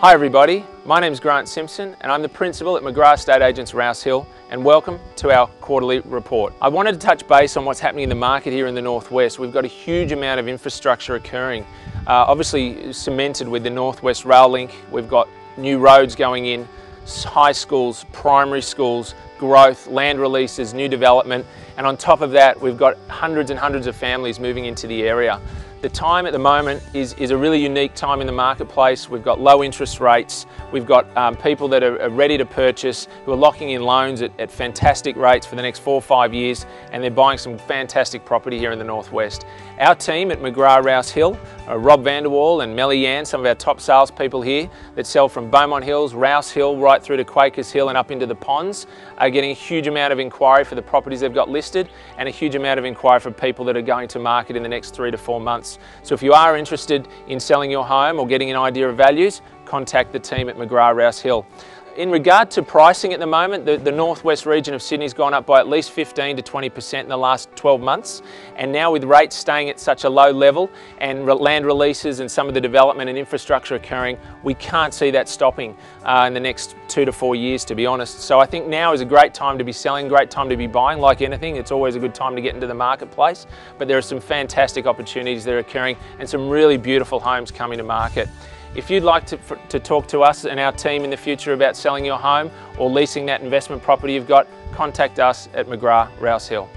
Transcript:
Hi everybody, my name is Grant Simpson and I'm the Principal at McGrath Estate Agents Rouse Hill and welcome to our quarterly report. I wanted to touch base on what's happening in the market here in the Northwest. We've got a huge amount of infrastructure occurring. Uh, obviously cemented with the Northwest Rail Link, we've got new roads going in, high schools, primary schools, growth, land releases, new development, and on top of that, we've got hundreds and hundreds of families moving into the area. The time at the moment is, is a really unique time in the marketplace. We've got low interest rates. We've got um, people that are, are, ready to purchase who are locking in loans at, at, fantastic rates for the next four or five years and they're buying some fantastic property here in the Northwest. Our team at McGrath Rouse Hill, uh, Rob Vanderwall and Melly Yan, some of our top salespeople here that sell from Beaumont Hills, Rouse Hill, right through to Quakers Hill and up into the ponds, are getting a huge amount of inquiry for the properties they've got listed and a huge amount of inquiry for people that are going to market in the next three to four months. So if you are interested in selling your home or getting an idea of values, contact the team at McGrath Rouse Hill. In regard to pricing at the moment, the, the northwest region of Sydney's gone up by at least 15 to 20% in the last 12 months. And now with rates staying at such a low level and re land releases and some of the development and infrastructure occurring, we can't see that stopping uh, in the next two to four years, to be honest. So I think now is a great time to be selling, great time to be buying. Like anything, it's always a good time to get into the marketplace. But there are some fantastic opportunities that are occurring and some really beautiful homes coming to market. If you'd like to, for, to talk to us and our team in the future about selling your home or leasing that investment property you've got, contact us at McGrath Rouse Hill.